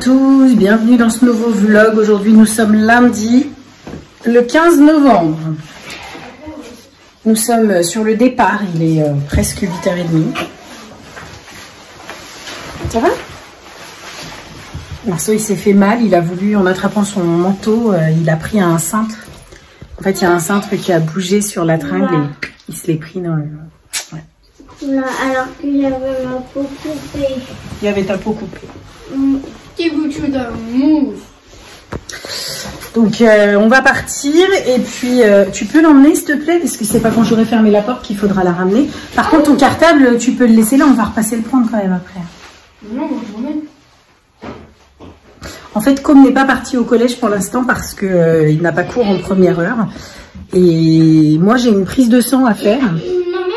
tous, bienvenue dans ce nouveau vlog. Aujourd'hui nous sommes lundi, le 15 novembre. Nous sommes sur le départ, il est euh, presque 8h30. Ça va? Marceau il s'est fait mal, il a voulu, en attrapant son manteau, euh, il a pris un cintre. En fait il y a un cintre qui a bougé sur la tringle et il se l'est pris dans le... Ouais. Non, alors que j'avais ma peau coupée. Il y avait ta peau coupée. Donc euh, on va partir et puis euh, tu peux l'emmener s'il te plaît parce que c'est pas quand j'aurai fermé la porte qu'il faudra la ramener. Par contre ton cartable tu peux le laisser là, on va repasser le prendre quand même après. Non. En fait Com n'est pas parti au collège pour l'instant parce que euh, il n'a pas cours en première heure et moi j'ai une prise de sang à faire.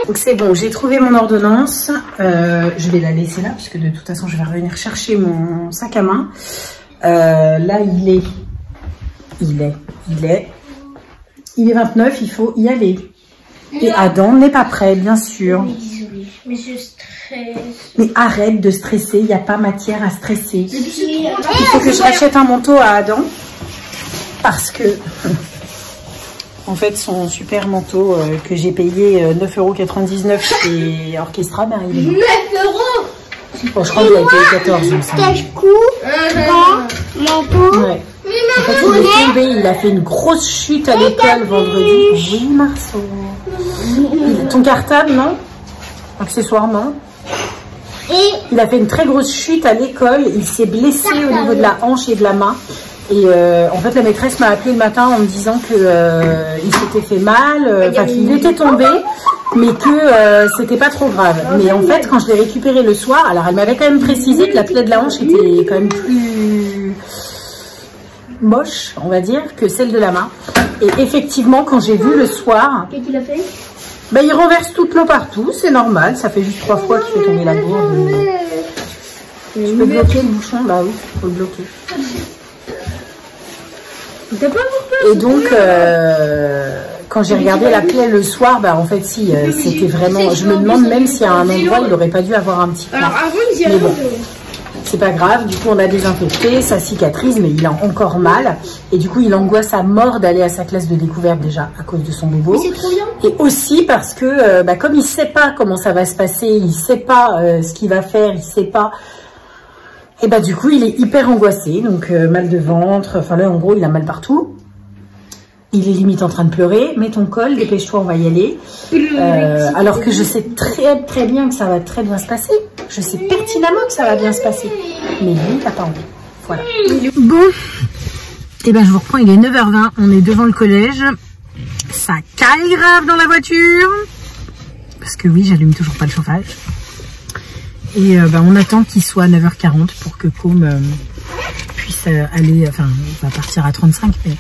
Donc c'est bon, j'ai trouvé mon ordonnance. Euh, je vais la laisser là puisque de toute façon je vais revenir chercher mon sac à main. Euh, là il est, il est, il est, il est 29, il faut y aller. Et Adam n'est pas prêt, bien sûr. Désolée, mais je stresse. Mais arrête de stresser, il n'y a pas matière à stresser. Il faut que je rachète un manteau à Adam parce que en fait son super manteau euh, que j'ai payé euh, 9,99€ chez Orchestra, ben il est 9 euros bon, je crois qu'il a été 14 il me semble. Cache-cou, grand, manteau. Ouais. En fait, il est tombé, il a fait une grosse chute à l'école vendredi. Oui, Marceau. Ton cartable, non? Accessoirement. Et Il a fait une très grosse chute à l'école. Il s'est blessé au niveau de la hanche et de la main. Et euh, en fait, la maîtresse m'a appelé le matin en me disant que euh, il s'était fait mal, euh, enfin qu'il était tombé, mais que euh, c'était pas trop grave. Mais en fait, quand je l'ai récupéré le soir, alors elle m'avait quand même précisé que la plaie de la hanche était quand même plus moche, on va dire, que celle de la main. Et effectivement, quand j'ai vu le soir, qu'est-ce qu'il a fait? ben, il renverse toute l'eau partout, c'est normal. Ça fait juste trois fois qu'il fait tomber la gourde. Tu peux bloquer le bouchon? Bah oui, faut le bloquer. T'as pas mon Et donc, euh, quand j'ai regardé la plaie le soir, bah en fait, si, euh, c'était vraiment. Je me demande même s'il y a un endroit, il aurait pas dû avoir un petit Alors plan. avant, il y Mais bon, c'est pas grave. Du coup, on a désinfecté, ça cicatrise, mais il a encore mal. Et du coup, il angoisse à mort d'aller à sa classe de découverte déjà à cause de son bobo. Et aussi parce que, euh, bah, comme il sait pas comment ça va se passer, il sait pas euh, ce qu'il va faire, il sait pas. Et bah du coup, il est hyper angoissé, donc euh, mal de ventre. Enfin là, en gros, il a mal partout. Il est limite en train de pleurer. Mets ton col, dépêche-toi, on va y aller. Euh, alors que je sais très très bien que ça va très bien se passer. Je sais pertinemment que ça va bien se passer. Mais lui, il n'a pas envie. Voilà. Bon. Et ben je vous reprends, il est 9h20. On est devant le collège. Ça caille grave dans la voiture. Parce que oui, j'allume toujours pas le chauffage. Et euh, ben, on attend qu'il soit 9h40 pour que Com euh, puisse euh, aller, enfin, on va partir à 35. Mais...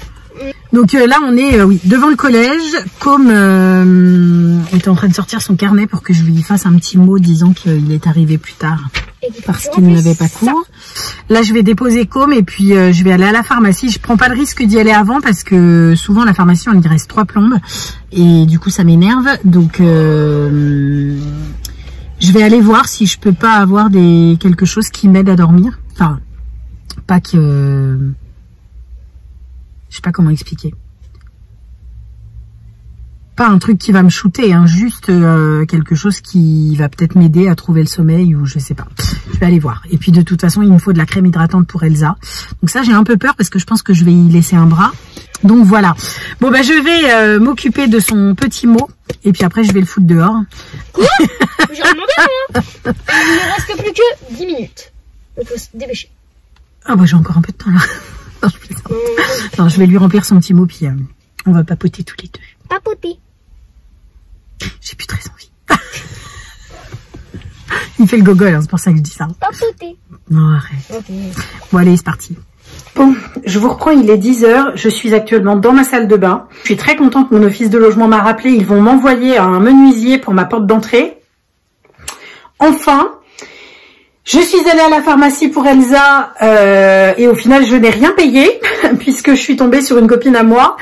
Donc euh, là, on est euh, oui, devant le collège. Com euh, est en train de sortir son carnet pour que je lui fasse un petit mot disant qu'il est arrivé plus tard parce qu'il n'avait pas cours. Là, je vais déposer Com et puis euh, je vais aller à la pharmacie. Je prends pas le risque d'y aller avant parce que souvent la pharmacie, on y reste trois plombes et du coup, ça m'énerve. Donc, euh, je vais aller voir si je peux pas avoir des quelque chose qui m'aide à dormir. Enfin, pas que... Je sais pas comment expliquer. Pas un truc qui va me shooter, hein, juste euh, quelque chose qui va peut-être m'aider à trouver le sommeil ou je sais pas. Je vais aller voir. Et puis de toute façon, il me faut de la crème hydratante pour Elsa. Donc ça, j'ai un peu peur parce que je pense que je vais y laisser un bras. Donc voilà. Bon bah je vais euh, m'occuper de son petit mot et puis après je vais le foutre dehors. J'ai demandé rien. Il ne reste plus que 10 minutes. Il faut se dépêcher. Ah bah j'ai encore un peu de temps là. Non, je, plaisante. Non, je vais lui remplir son petit mot puis euh, on va papoter tous les deux. Papoter. J'ai plus très envie. Il fait le gogol, hein, c'est pour ça que je dis ça. Papoter. Non, arrête. Bon, allez, c'est parti. Bon, je vous reprends, il est 10h. Je suis actuellement dans ma salle de bain. Je suis très contente, mon office de logement m'a rappelé. Ils vont m'envoyer un menuisier pour ma porte d'entrée. Enfin, Je suis allée à la pharmacie pour Elsa euh, et au final je n'ai rien payé puisque je suis tombée sur une copine à moi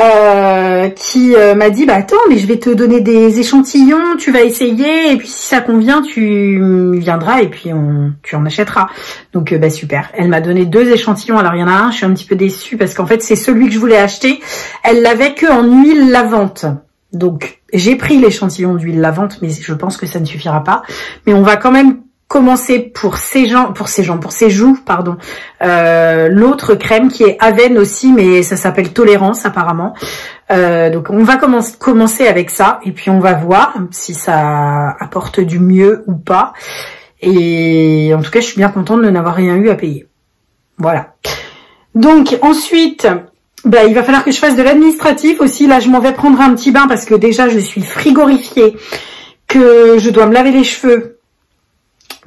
euh, qui euh, m'a dit bah attends mais je vais te donner des échantillons, tu vas essayer et puis si ça convient tu viendras et puis on, tu en achèteras. Donc bah super. Elle m'a donné deux échantillons alors il y en a un, je suis un petit peu déçue parce qu'en fait c'est celui que je voulais acheter. Elle l'avait que en huile lavante. Donc j'ai pris l'échantillon d'huile lavante mais je pense que ça ne suffira pas. Mais on va quand même commencer pour ces gens, pour ces gens, pour ces joues, pardon. Euh, L'autre crème qui est Aven aussi, mais ça s'appelle Tolérance apparemment. Euh, donc on va commencer, commencer avec ça et puis on va voir si ça apporte du mieux ou pas. Et en tout cas, je suis bien contente de n'avoir rien eu à payer. Voilà. Donc ensuite, bah, il va falloir que je fasse de l'administratif aussi. Là, je m'en vais prendre un petit bain parce que déjà, je suis frigorifiée, que je dois me laver les cheveux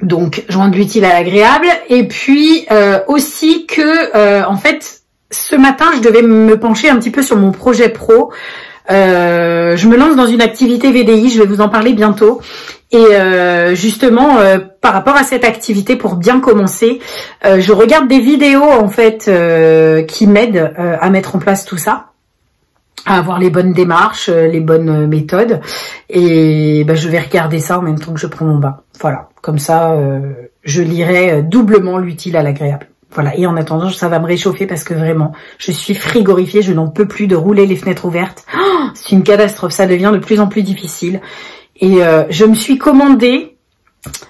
donc, joindre l'utile à l'agréable. Et puis euh, aussi que, euh, en fait, ce matin, je devais me pencher un petit peu sur mon projet pro. Euh, je me lance dans une activité VDI, je vais vous en parler bientôt. Et justement, par rapport à cette activité, pour bien commencer, je regarde des vidéos en fait qui m'aident à mettre en place tout ça à avoir les bonnes démarches, les bonnes méthodes. Et ben, je vais regarder ça en même temps que je prends mon bain. Voilà. Comme ça, euh, je lirai euh, doublement l'utile à l'agréable. Voilà. Et en attendant, ça va me réchauffer parce que vraiment, je suis frigorifiée. Je n'en peux plus de rouler les fenêtres ouvertes. Oh, c'est une catastrophe. Ça devient de plus en plus difficile. Et euh, je me suis commandé,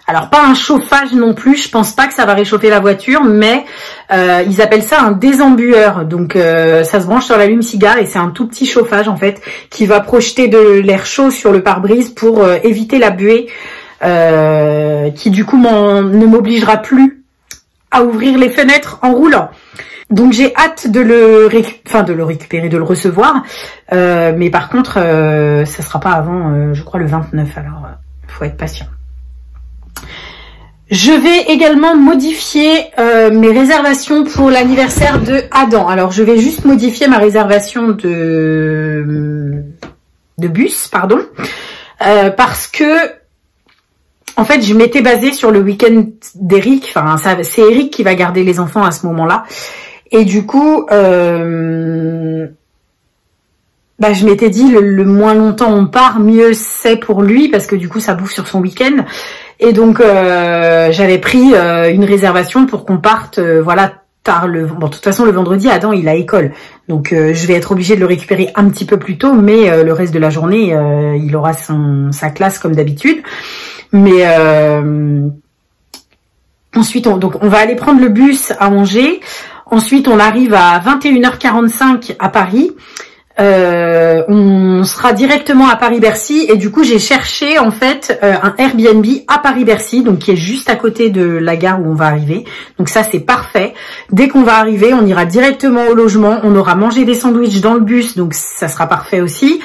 alors pas un chauffage non plus. Je pense pas que ça va réchauffer la voiture, mais ils appellent ça un désembueur. Donc ça se branche sur l'allume-cigare et c'est un tout petit chauffage en fait qui va projeter de l'air chaud sur le pare-brise pour éviter la buée euh, qui du coup ne m'obligera plus à ouvrir les fenêtres en roulant. Donc j'ai hâte de le, récupérer, de le recevoir. Euh, mais par contre, euh, ça sera pas avant, euh, je crois, le 29. Alors, il faut être patient. Je vais également modifier mes réservations pour l'anniversaire de Adam. Alors, je vais juste modifier ma réservation de, de bus, pardon, parce que en fait, je m'étais basée sur le week-end d'Eric. Enfin, c'est Eric qui va garder les enfants à ce moment-là. Et du coup, euh, bah, je m'étais dit, le, moins longtemps on part, mieux c'est pour lui, parce que du coup, ça bouffe sur son week-end. Et donc, euh, j'avais pris euh, une réservation pour qu'on parte, voilà, tard le... Bon, de toute façon, le vendredi, Adam, il a école. Donc, je vais être obligée de le récupérer un petit peu plus tôt, mais le reste de la journée, il aura son, sa classe comme d'habitude. Mais euh, ensuite, on, donc on va aller prendre le bus à Angers. Ensuite, on arrive à 21h45 à Paris. Euh, on sera directement à Paris-Bercy et du coup j'ai cherché en fait euh, un Airbnb à Paris-Bercy donc qui est juste à côté de la gare où on va arriver. Donc ça c'est parfait. Dès qu'on va arriver on ira directement au logement. On aura mangé des sandwichs dans le bus donc ça sera parfait aussi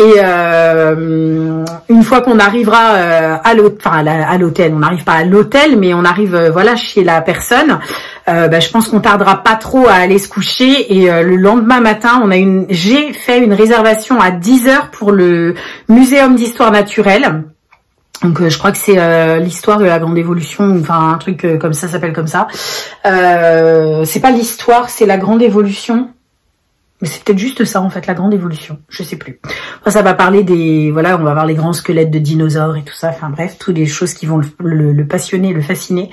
et euh, une fois qu'on arrivera euh, à l'hôtel, on n'arrive pas à l'hôtel, mais on arrive euh, voilà chez la personne. Bah, je pense qu'on tardera pas trop à aller se coucher. Et le lendemain matin, on a j'ai fait une réservation à 10 heures pour le muséum d'histoire naturelle. Donc je crois que c'est l'histoire de la grande évolution, enfin un truc comme ça s'appelle comme ça. c'est pas l'histoire, c'est la grande évolution. Mais c'est peut-être juste ça en fait, la grande évolution. Je sais plus. Ça va parler des, voilà, on va voir les grands squelettes de dinosaures et tout ça. Enfin bref, toutes les choses qui vont le, passionner, le fasciner.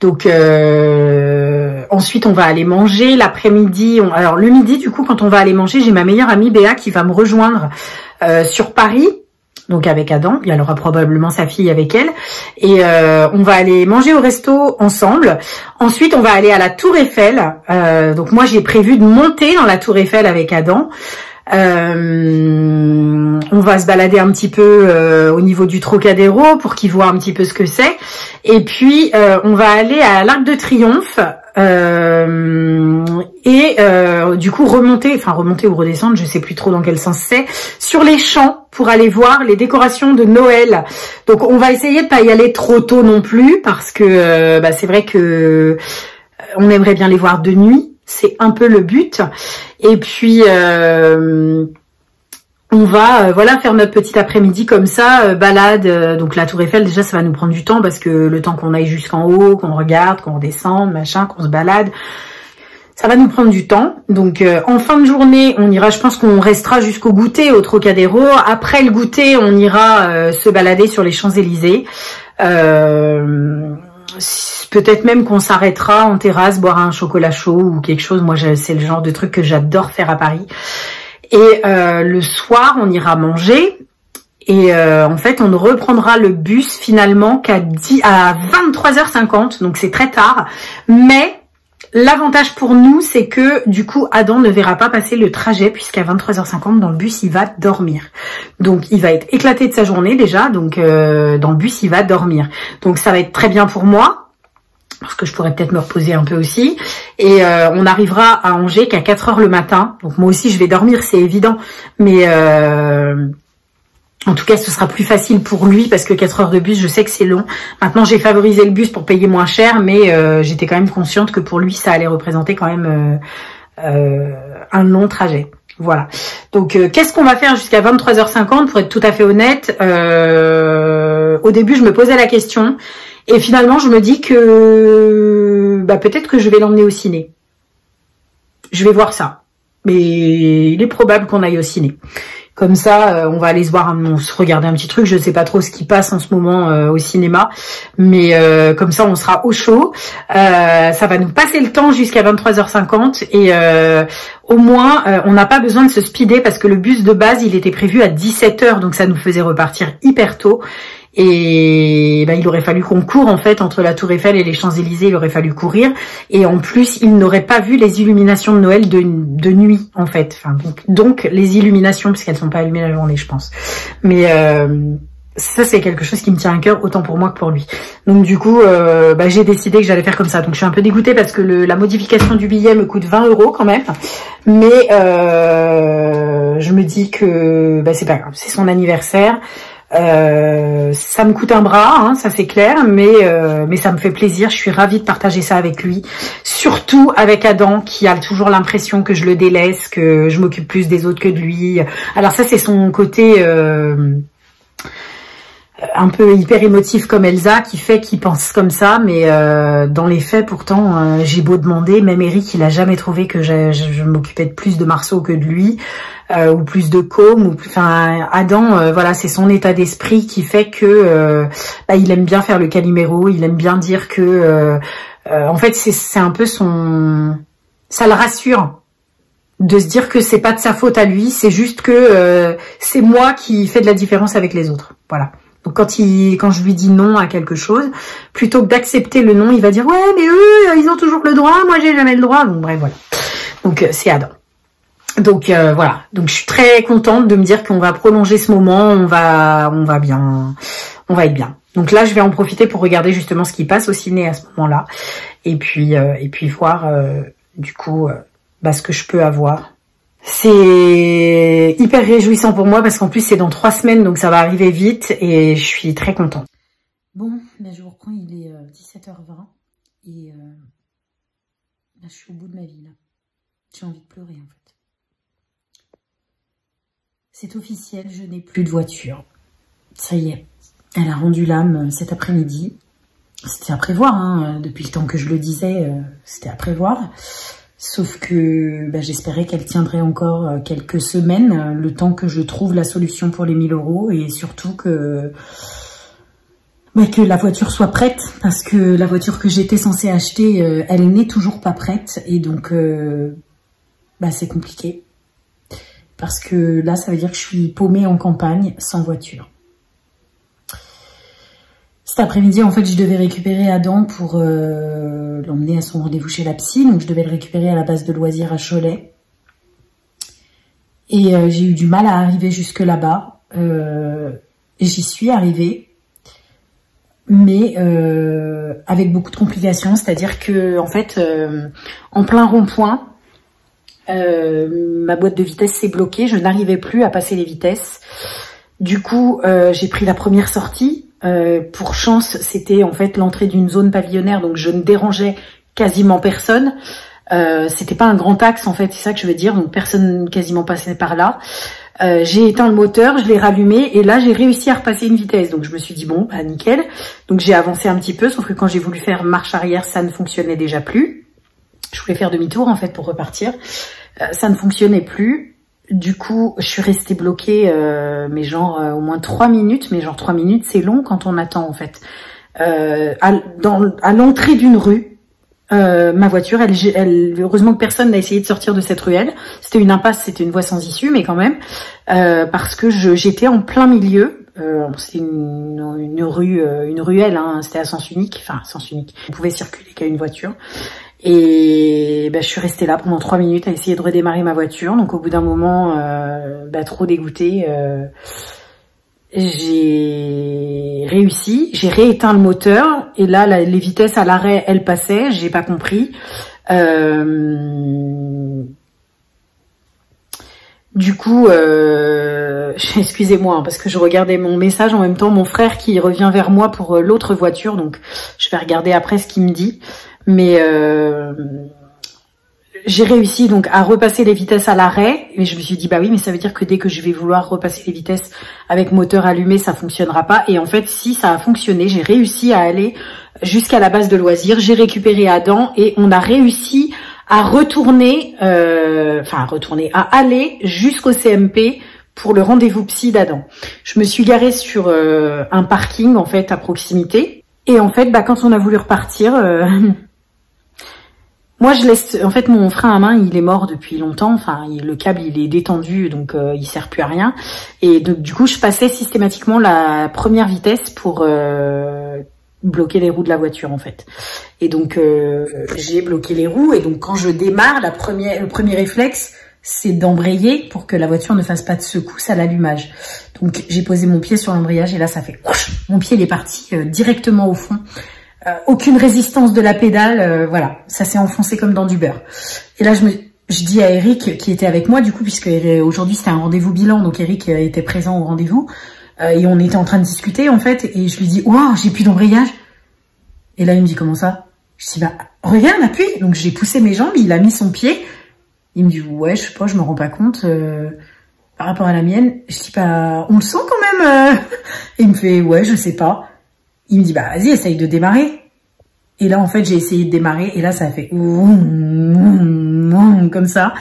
Donc euh, ensuite, on va aller manger l'après-midi. Alors le midi, du coup, quand on va aller manger, j'ai ma meilleure amie Béa qui va me rejoindre euh, sur Paris donc avec Adam, il y aura probablement sa fille avec elle, et euh, on va aller manger au resto ensemble. Ensuite, on va aller à la Tour Eiffel. Euh, donc moi, j'ai prévu de monter dans la Tour Eiffel avec Adam. Euh, on va se balader un petit peu au niveau du Trocadéro pour qu'il voit un petit peu ce que c'est. Et puis, on va aller à l'Arc de Triomphe euh, et euh, du coup remonter, enfin remonter ou redescendre, je sais plus trop dans quel sens c'est, sur les champs pour aller voir les décorations de Noël. Donc on va essayer de pas y aller trop tôt non plus parce que euh, bah, c'est vrai que on aimerait bien les voir de nuit, c'est un peu le but. Et puis on va voilà faire notre petit après-midi comme ça, balade. donc la Tour Eiffel, déjà, ça va nous prendre du temps parce que le temps qu'on aille jusqu'en haut, qu'on regarde, qu'on redescende, machin, qu'on se balade, ça va nous prendre du temps. Donc euh, en fin de journée, on ira, je pense qu'on restera jusqu'au goûter au Trocadéro. Après le goûter, on ira euh, se balader sur les Champs-Élysées. Euh, peut-être même qu'on s'arrêtera en terrasse, boire un chocolat chaud ou quelque chose. Moi, c'est le genre de truc que j'adore faire à Paris. Et le soir, on ira manger. Et en fait, on ne reprendra le bus finalement qu'à à 23h50, donc c'est très tard. Mais L'avantage pour nous, c'est que du coup, Adam ne verra pas passer le trajet puisqu'à 23h50 dans le bus, il va dormir. Donc, il va être éclaté de sa journée déjà. Donc, euh, dans le bus, il va dormir. Donc, ça va être très bien pour moi parce que je pourrais peut-être me reposer un peu aussi. Et euh, on arrivera à Angers qu'à 4 heures le matin. Donc, moi aussi, je vais dormir, c'est évident. Mais... Euh, en tout cas, ce sera plus facile pour lui parce que 4 heures de bus, je sais que c'est long. Maintenant, j'ai favorisé le bus pour payer moins cher, mais euh, j'étais quand même consciente que pour lui, ça allait représenter quand même euh, euh, un long trajet. Voilà. Donc, qu'est-ce qu'on va faire jusqu'à 23h50 Pour être tout à fait honnête, au début, je me posais la question. Et finalement, je me dis que bah, peut-être que je vais l'emmener au ciné. Je vais voir ça. Mais il est probable qu'on aille au ciné. Comme ça, euh, on va aller se voir, on se regarder un petit truc. Je ne sais pas trop ce qui passe en ce moment euh, au cinéma, mais euh, comme ça, on sera au chaud. ça va nous passer le temps jusqu'à 23h50 et au moins, on n'a pas besoin de se speeder parce que le bus de base, il était prévu à 17h, donc ça nous faisait repartir hyper tôt. Et ben, il aurait fallu qu'on court en fait entre la Tour Eiffel et les Champs-Élysées, il aurait fallu courir. Et en plus, il n'aurait pas vu les illuminations de Noël de, nuit en fait. Donc, les illuminations, puisqu'elles sont pas allumées la journée, je pense. Mais euh, ça c'est quelque chose qui me tient à cœur autant pour moi que pour lui. Donc du coup, euh, bah, j'ai décidé que j'allais faire comme ça. Donc je suis un peu dégoûtée parce que la modification du billet me coûte 20 euros quand même. Mais euh, je me dis que bah, c'est pas grave, c'est son anniversaire. Euh, ça me coûte un bras, hein, ça c'est clair, mais euh, mais ça me fait plaisir. Je suis ravie de partager ça avec lui, surtout avec Adam qui a toujours l'impression que je le délaisse, que je m'occupe plus des autres que de lui. Alors ça c'est son côté euh, un peu hyper émotif comme Elsa qui fait qu'il pense comme ça, mais dans les faits pourtant j'ai beau demander, même Eric il a jamais trouvé que je, je m'occupais de plus de Marceau que de lui. Euh, ou plus de com ou enfin Adam euh, voilà c'est son état d'esprit qui fait que euh, bah, il aime bien faire le caliméro il aime bien dire que en fait c'est un peu son ça le rassure de se dire que c'est pas de sa faute à lui c'est juste que c'est moi qui fais de la différence avec les autres voilà donc quand il, quand je lui dis non à quelque chose, plutôt que d'accepter le non, il va dire ouais mais eux ils ont toujours le droit, moi j'ai jamais le droit. Donc bref voilà. Donc c'est Adam. Donc euh, voilà, donc je suis très contente de me dire qu'on va prolonger ce moment, on va, on va bien, on va être bien. Donc là, je vais en profiter pour regarder justement ce qui passe au ciné à ce moment-là, et puis euh, et puis voir euh, du coup bah, ce que je peux avoir. C'est hyper réjouissant pour moi parce qu'en plus c'est dans trois semaines, donc ça va arriver vite et je suis très contente. Bon, là je vous reprends, il est 17h20 et là je suis au bout de ma vie là. J'ai envie de pleurer en fait. C'est officiel, je n'ai plus de voiture. Ça y est, elle a rendu l'âme euh, cet après-midi. C'était à prévoir, hein, depuis le temps que je le disais, euh, c'était à prévoir. Sauf que bah, j'espérais qu'elle tiendrait encore euh, quelques semaines, le temps que je trouve la solution pour les 1000 euros et surtout que, bah, que la voiture soit prête. Parce que la voiture que j'étais censée acheter, elle n'est toujours pas prête. Et donc bah, c'est compliqué. Parce que là, ça veut dire que je suis paumée en campagne sans voiture. Cet après-midi, en fait, je devais récupérer Adam pour euh, l'emmener à son rendez-vous chez la psy. Donc, je devais le récupérer à la base de loisirs à Cholet. Et euh, j'ai eu du mal à arriver jusque là-bas. Euh, j'y suis arrivée. Mais avec beaucoup de complications. C'est-à-dire que, en fait, en plein rond-point, euh, ma boîte de vitesse s'est bloquée, je n'arrivais plus à passer les vitesses. Du coup, euh, j'ai pris la première sortie. Euh, pour chance, c'était en fait l'entrée d'une zone pavillonnaire, donc je ne dérangeais quasiment personne. Euh, c'était pas un grand axe en fait, c'est ça que je veux dire, donc personne quasiment passait par là. Euh, j'ai éteint le moteur, je l'ai rallumé et là j'ai réussi à repasser une vitesse. Donc je me suis dit bon, bah nickel. Donc j'ai avancé un petit peu, sauf que quand j'ai voulu faire marche arrière, ça ne fonctionnait déjà plus. Je voulais faire demi-tour en fait pour repartir. Euh, ça ne fonctionnait plus. Du coup, je suis restée bloquée, euh, mais genre au moins trois minutes. Mais genre trois minutes, c'est long quand on attend en fait. à, dans, à l'entrée d'une rue, euh, ma voiture, heureusement que personne n'a essayé de sortir de cette ruelle. C'était une impasse, c'était une voie sans issue, mais quand même, euh, parce que j'étais en plein milieu. Euh, c'était une, rue, euh, une ruelle, hein, c'était à sens unique, enfin sens unique. On pouvait circuler qu'à une voiture. Et ben, je suis restée là pendant trois minutes à essayer de redémarrer ma voiture. Donc au bout d'un moment, euh, ben, trop dégoûtée, j'ai réussi, j'ai rééteint le moteur et là les vitesses à l'arrêt elles passaient, j'ai pas compris. Euh... Du coup, euh... excusez-moi hein, parce que je regardais mon message en même temps, mon frère qui revient vers moi pour euh, l'autre voiture, donc je vais regarder après ce qu'il me dit. Mais euh j'ai réussi donc à repasser les vitesses à l'arrêt. Et je me suis dit bah oui mais ça veut dire que dès que je vais vouloir repasser les vitesses avec moteur allumé ça fonctionnera pas. Et en fait si ça a fonctionné. J'ai réussi à aller jusqu'à la base de loisirs. J'ai récupéré Adam et on a réussi à retourner euh, enfin retourner à aller jusqu'au CMP pour le rendez-vous psy d'Adam. Je me suis garée sur euh, un parking en fait à proximité. Et en fait bah quand on a voulu repartir euh, Moi, je laisse. En fait, mon frein à main, il est mort depuis longtemps. Enfin, le câble, il est détendu, donc euh, il sert plus à rien. Et donc, du coup, je passais systématiquement la première vitesse pour euh, bloquer les roues de la voiture, en fait. Et donc, euh, j'ai bloqué les roues. Et donc, quand je démarre, le premier réflexe, c'est d'embrayer pour que la voiture ne fasse pas de secousse à l'allumage. Donc, j'ai posé mon pied sur l'embrayage et là, ça fait. Mon pied, il est parti directement au fond. Euh, aucune résistance de la pédale, euh, voilà, ça s'est enfoncé comme dans du beurre. Et là, je me, je dis à Eric qui était avec moi du coup, puisque aujourd'hui c'était un rendez-vous bilan, donc Eric était présent au rendez-vous, euh, et on était en train de discuter en fait, et je lui dis, waouh, j'ai plus d'embrayage. Et là, il me dit, comment ça? Je dis, bah, regarde, appuie. Donc j'ai poussé mes jambes, il a mis son pied. Il me dit, ouais, je sais pas, je me rends pas compte. par rapport à la mienne, je dis, bah, on le sent quand même. et il me fait, ouais, je sais pas. Il me dit, bah vas-y, essaye de démarrer. Et là, en fait, j'ai essayé de démarrer et là, ça fait comme ça.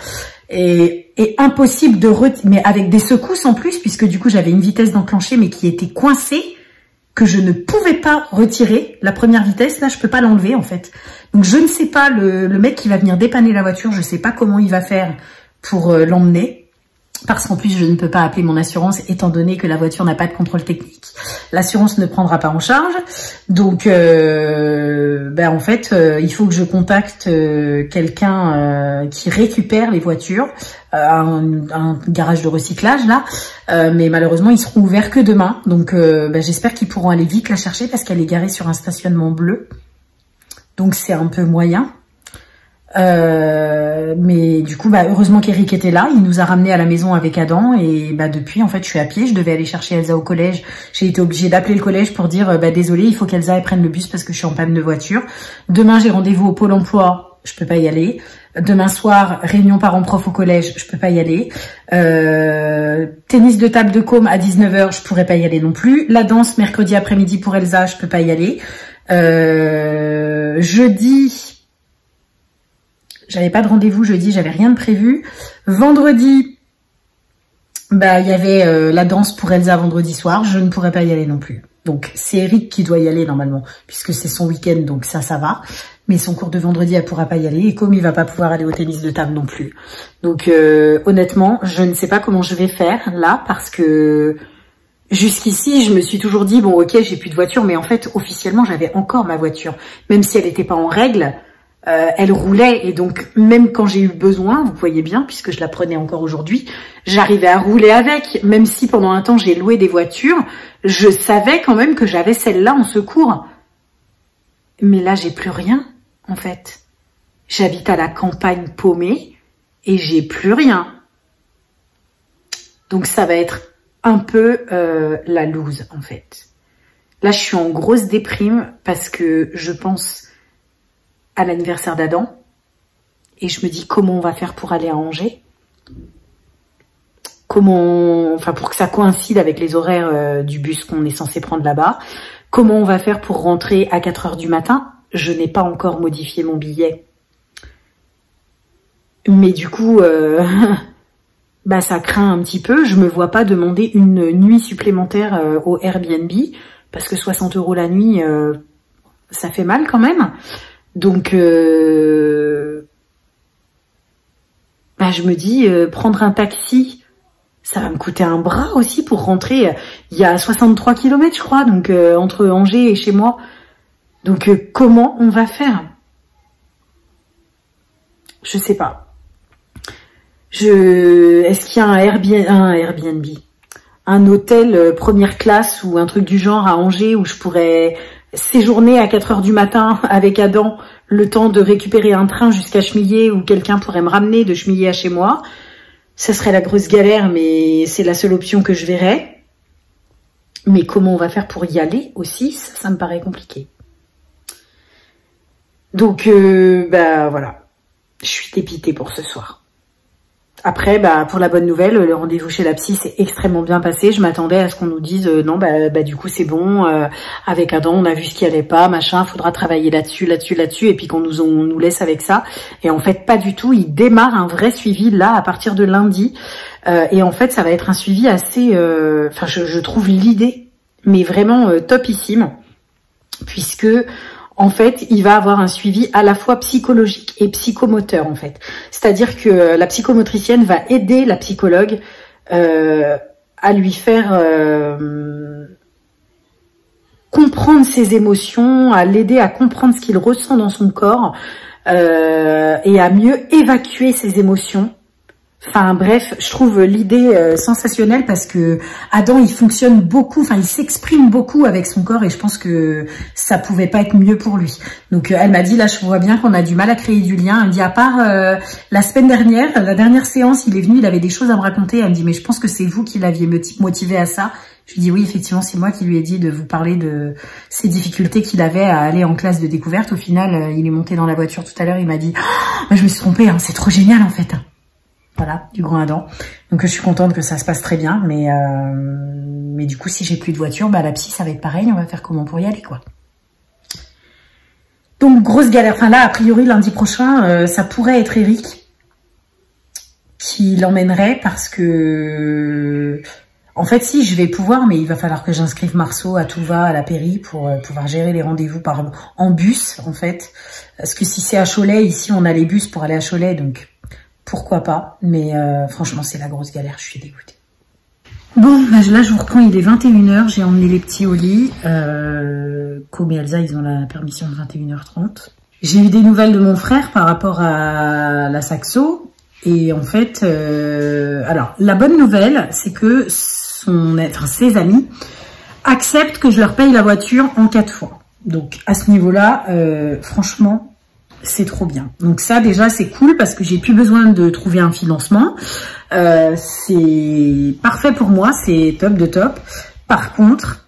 Et, et impossible de retirer, mais avec des secousses en plus, puisque du coup, j'avais une vitesse d'enclencher, mais qui était coincée, que je ne pouvais pas retirer. La première vitesse, là, je peux pas l'enlever, en fait. Donc, je ne sais pas, le, mec qui va venir dépanner la voiture, je sais pas comment il va faire pour euh, l'emmener parce qu'en plus je ne peux pas appeler mon assurance étant donné que la voiture n'a pas de contrôle technique. L'assurance ne prendra pas en charge, donc euh, ben en fait euh, il faut que je contacte euh, quelqu'un qui récupère les voitures, un, un, garage de recyclage là, mais malheureusement ils seront ouverts que demain, donc ben, j'espère qu'ils pourront aller vite la chercher parce qu'elle est garée sur un stationnement bleu, donc c'est un peu moyen. Euh, mais du coup, bah, heureusement qu'Eric était là. Il nous a ramenés à la maison avec Adam. Et bah, depuis, en fait, je suis à pied. Je devais aller chercher Elsa au collège. J'ai été obligée d'appeler le collège pour dire, bah, désolé, il faut qu'Elsa prenne le bus parce que je suis en panne de voiture. Demain, j'ai rendez-vous au Pôle emploi. Je peux pas y aller. Demain soir, réunion parents-prof au collège. Je peux pas y aller. Euh, tennis de table de com à 19h. Je pourrais pas y aller non plus. La danse mercredi après-midi pour Elsa. Je peux pas y aller. Euh, jeudi, j'avais pas de rendez-vous jeudi, j'avais rien de prévu. Vendredi, bah il y avait euh, la danse pour Elsa vendredi soir, je ne pourrais pas y aller non plus. Donc c'est Eric qui doit y aller normalement, puisque c'est son week-end, donc ça, ça va. Mais son cours de vendredi, elle pourra pas y aller, et comme il va pas pouvoir aller au tennis de table non plus. Donc euh, honnêtement, je ne sais pas comment je vais faire là, parce que jusqu'ici, je me suis toujours dit, bon ok, j'ai plus de voiture, mais en fait, officiellement, j'avais encore ma voiture. Même si elle n'était pas en règle, euh, elle roulait et donc même quand j'ai eu besoin, vous voyez bien, puisque je la prenais encore aujourd'hui, j'arrivais à rouler avec, même si pendant un temps j'ai loué des voitures, je savais quand même que j'avais celle-là en secours. Mais là j'ai plus rien, en fait. J'habite à la campagne paumée et j'ai plus rien. Donc ça va être un peu euh, la loose en fait. Là je suis en grosse déprime parce que je pense à l'anniversaire d'Adam. Et je me dis comment on va faire pour aller à Angers? comment, enfin pour que ça coïncide avec les horaires euh, du bus qu'on est censé prendre là-bas? Comment on va faire pour rentrer à 4 heures du matin? Je n'ai pas encore modifié mon billet. Mais du coup, euh, bah ça craint un petit peu. Je me vois pas demander une nuit supplémentaire euh, au Airbnb parce que 60 euros la nuit, ça fait mal quand même. Donc, bah, je me dis, prendre un taxi ça va me coûter un bras aussi pour rentrer. Il y a 63 km, je crois, donc euh, entre Angers et chez moi. Donc euh, comment on va faire? Je sais pas. Je est-ce qu'il y a un Airbnb, un Airbnb, un hôtel euh, première classe ou un truc du genre à Angers où je pourrais séjourner à 4 heures du matin avec Adam, le temps de récupérer un train jusqu'à Chemillé ou quelqu'un pourrait me ramener de Chemillé à chez moi ce serait la grosse galère, mais c'est la seule option que je verrais. Mais comment on va faire pour y aller aussi, ça, me paraît compliqué. Donc, euh, bah voilà, je suis dépitée pour ce soir. Après, bah, pour la bonne nouvelle, le rendez-vous chez la psy s'est extrêmement bien passé. Je m'attendais à ce qu'on nous dise euh, non, bah, bah, du coup c'est bon. Euh, avec Adam, on a vu ce qui allait pas, machin. Faudra travailler là-dessus, là-dessus, là-dessus, et puis qu'on nous on nous laisse avec ça. Et en fait, pas du tout. Il démarre un vrai suivi là à partir de lundi. Euh, et en fait, ça va être un suivi assez. Enfin, je, je, trouve l'idée, mais vraiment topissime, puisque en fait, il va avoir un suivi à la fois psychologique et psychomoteur, en fait. C'est-à-dire que la psychomotricienne va aider la psychologue euh, à lui faire euh, comprendre ses émotions, à l'aider à comprendre ce qu'il ressent dans son corps euh, et à mieux évacuer ses émotions Enfin bref, je trouve l'idée euh, sensationnelle parce que Adam il fonctionne beaucoup, enfin il s'exprime beaucoup avec son corps et je pense que ça pouvait pas être mieux pour lui. Donc euh, elle m'a dit là je vois bien qu'on a du mal à créer du lien. Elle dit à part euh, la semaine dernière, la dernière séance, il est venu, il avait des choses à me raconter. Elle me dit mais je pense que c'est vous qui l'aviez motivé à ça. Je lui dis oui effectivement c'est moi qui lui ai dit de vous parler de ces difficultés qu'il avait à aller en classe de découverte. Au final il est monté dans la voiture tout à l'heure, il m'a dit oh, je me suis trompée, hein, c'est trop génial en fait. Voilà, du grand Adam. Donc je suis contente que ça se passe très bien, mais euh, mais du coup si j'ai plus de voiture, bah la psy ça va être pareil, on va faire comment pour y aller quoi. Donc grosse galère. Enfin là, a priori lundi prochain, euh, ça pourrait être Eric qui l'emmènerait parce que en fait si je vais pouvoir, mais il va falloir que j'inscrive Marceau à tout va à la Péri pour euh, pouvoir gérer les rendez-vous par en bus en fait. Parce que si c'est à Cholet, ici on a les bus pour aller à Cholet, donc pourquoi pas. Mais euh, franchement, c'est la grosse galère, je suis dégoûtée. Bon, bah, là je vous reprends, il est 21h, j'ai emmené les petits au lit. Euh, et Elsa, ils ont la permission de 21h30. J'ai eu des nouvelles de mon frère par rapport à la Saxo. Et en fait, euh, alors la bonne nouvelle, c'est que son, enfin, ses amis acceptent que je leur paye la voiture en quatre fois. Donc à ce niveau-là, euh, franchement, c'est trop bien. Donc ça déjà c'est cool parce que j'ai plus besoin de trouver un financement. Euh, c'est parfait pour moi, c'est top de top. Par contre,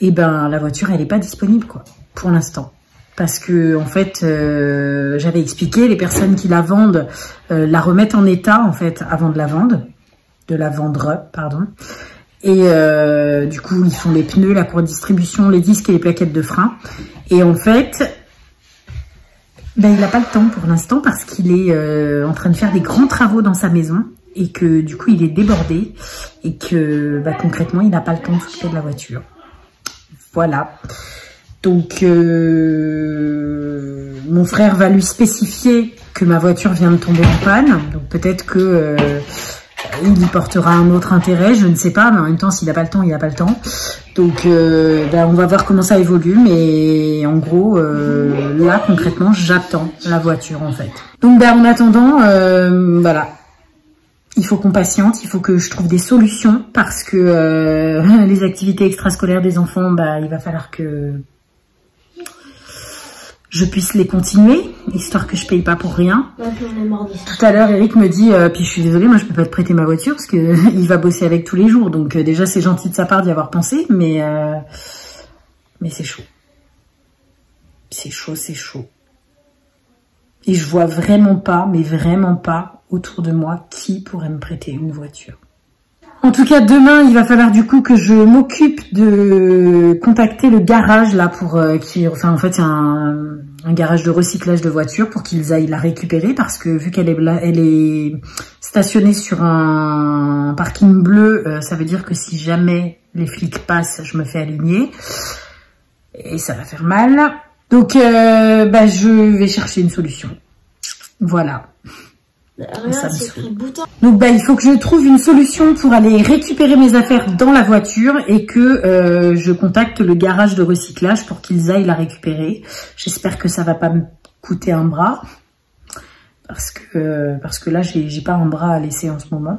eh ben la voiture elle est pas disponible quoi pour l'instant. Parce que en fait, euh, j'avais expliqué, les personnes qui la vendent euh, la remettent en état en fait avant de la vendre, de la vendre, pardon. Et du coup, ils font les pneus, la cour de distribution, les disques et les plaquettes de frein. Et en fait, ben, il n'a pas le temps pour l'instant parce qu'il est euh, en train de faire des grands travaux dans sa maison et que du coup il est débordé et que bah, concrètement il n'a pas le temps de s'occuper de la voiture. Voilà. Donc euh, mon frère va lui spécifier que ma voiture vient de tomber en panne. Donc peut-être que euh, il y portera un autre intérêt, je ne sais pas, mais en même temps, s'il n'a pas le temps, il n'a pas le temps. Donc, euh, ben, on va voir comment ça évolue, mais en gros, euh, là, concrètement, j'attends la voiture, en fait. Donc, ben, en attendant, euh, voilà, il faut qu'on patiente, il faut que je trouve des solutions, parce que les activités extrascolaires des enfants, bah, il va falloir que je puisse les continuer, histoire que je paye pas pour rien. Tout à l'heure, Eric me dit, euh, puis je suis désolée, moi je peux pas te prêter ma voiture parce que il va bosser avec tous les jours. Donc euh, déjà c'est gentil de sa part d'y avoir pensé, mais euh, mais c'est chaud. C'est chaud, c'est chaud. Et je vois vraiment pas, mais vraiment pas autour de moi qui pourrait me prêter une voiture. En tout cas, demain, il va falloir du coup que je m'occupe de contacter le garage là pour euh, qui, enfin en fait, c'est un, un, garage de recyclage de voitures pour qu'ils aillent la récupérer parce que vu qu'elle est elle est stationnée sur un parking bleu, euh, ça veut dire que si jamais les flics passent, je me fais aligner et ça va faire mal. Donc, euh, bah, je vais chercher une solution. Voilà. Donc bah, il faut que je trouve une solution pour aller récupérer mes affaires dans la voiture et que euh, je contacte le garage de recyclage pour qu'ils aillent la récupérer. J'espère que ça va pas me coûter un bras parce que parce que là j'ai pas un bras à laisser en ce moment.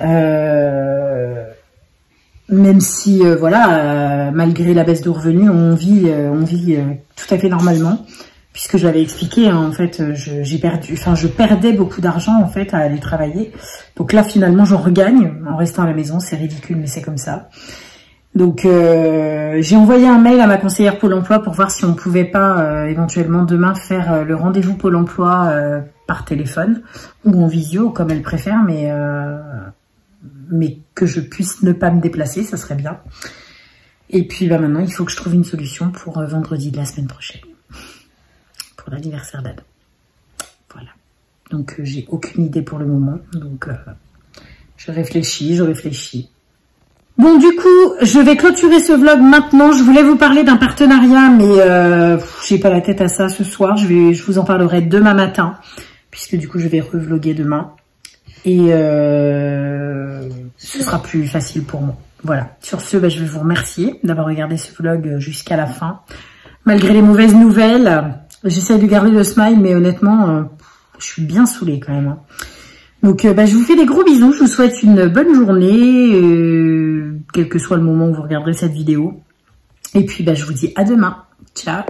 Euh, même si euh, voilà malgré la baisse de revenus on vit on vit tout à fait normalement puisque je l'avais expliqué, hein, en fait, euh, j'ai perdu, enfin, je perdais beaucoup d'argent en fait à aller travailler. Donc là, finalement, j'en regagne en restant à la maison. C'est ridicule, mais c'est comme ça. Donc euh, j'ai envoyé un mail à ma conseillère Pôle Emploi pour voir si on pouvait pas euh, éventuellement demain faire le rendez-vous Pôle Emploi par téléphone ou en visio, comme elle préfère, mais mais que je puisse ne pas me déplacer, ça serait bien. Et puis bah maintenant, il faut que je trouve une solution pour vendredi de la semaine prochaine pour l'anniversaire d'Ad. Voilà. Donc euh, j'ai aucune idée pour le moment. Donc euh, je réfléchis, je réfléchis. Bon du coup, je vais clôturer ce vlog maintenant. Je voulais vous parler d'un partenariat, mais euh, j'ai pas la tête à ça ce soir. Je vais, je vous en parlerai demain matin, puisque du coup je vais revloguer demain. Et euh, ce sera plus facile pour moi. Voilà. Sur ce, bah, je vais vous remercier d'avoir regardé ce vlog jusqu'à la fin. Malgré les mauvaises nouvelles, J'essaie de garder le smile, mais honnêtement, euh, je suis bien saoulée quand même. Hein. Donc, euh, bah, je vous fais des gros bisous. Je vous souhaite une bonne journée, euh, quel que soit le moment où vous regarderez cette vidéo. Et puis, bah, je vous dis à demain. Ciao